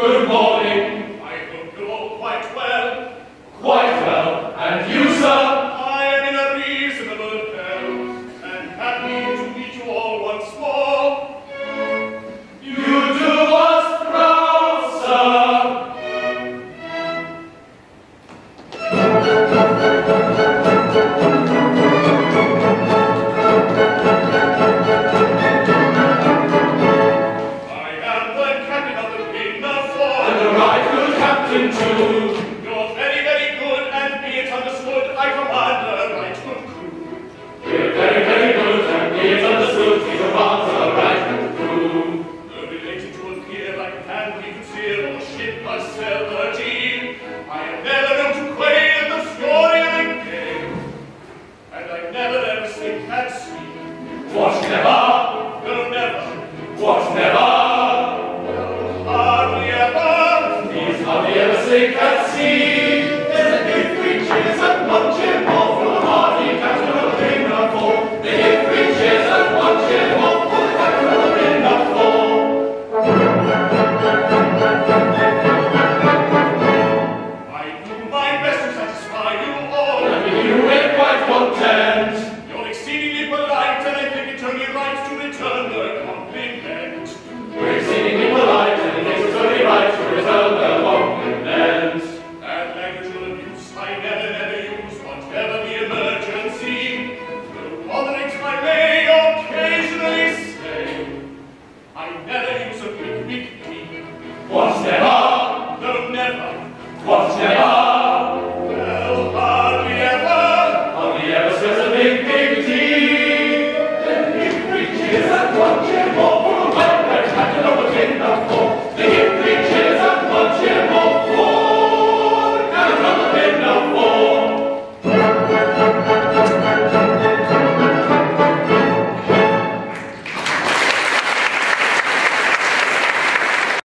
Good morning. You're very, very good, and be it I command a right-wing crew. You're very, very good, and be it understood, These are bonds of to ship, a sail, I never known to quay the story of the game, And I never ever sleep at sea. What, never? No, never. What, never? They can see.